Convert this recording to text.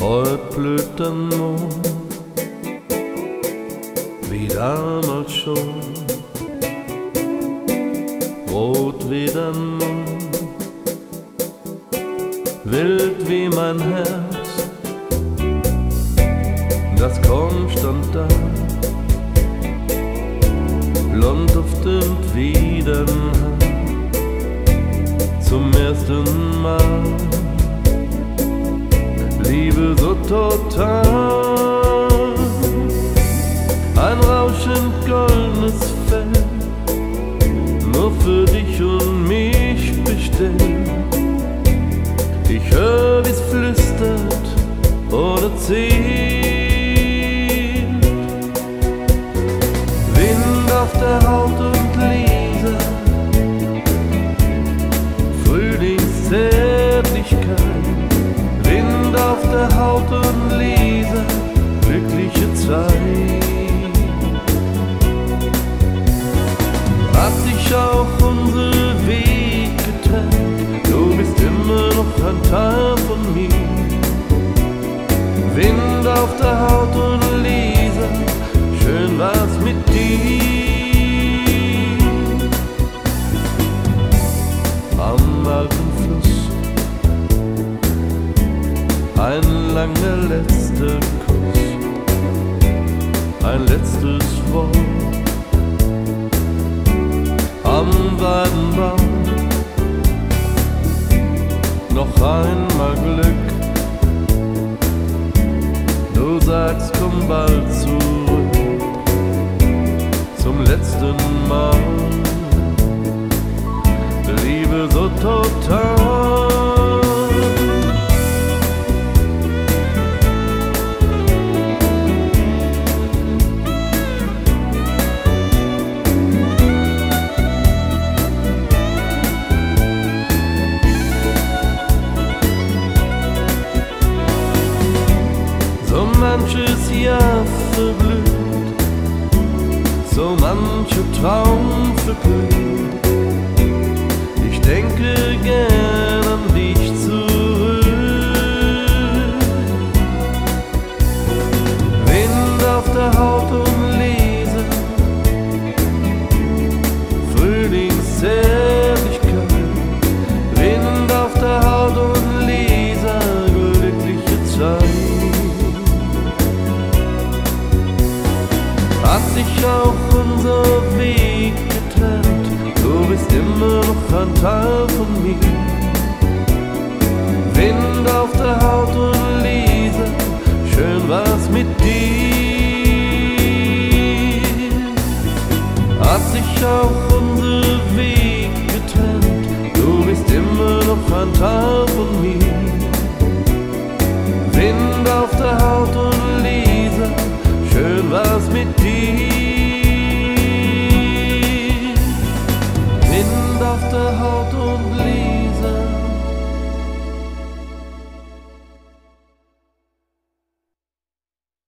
Heut der Mond, wie damals schon, rot wie der Mond, wild wie mein Herz, das konstant da, blond duftend wie den Haar, zum ersten Mal. Liebe so total. Ein Teil von mir. Wind auf der Haut und Lise, schön war's mit dir. Am alten Fluss ein langer letzter Kuss, ein letztes Wort am Weidenbaum. Noch einmal Glück, du sagst, komm bald zurück zum letzten Mal. Liebe so total. Jahr verblüht, so mancher Traum verglüht. Ich denke gern sich auch unser Weg getrennt. Du bist immer noch ein Teil von mir. Wind auf der Haut und Liese, schön war's mit dir. Hat sich auch unser Weg getrennt. Du bist immer noch ein Teil von mir. Wind auf der Haut und Liese, schön war's mit dir.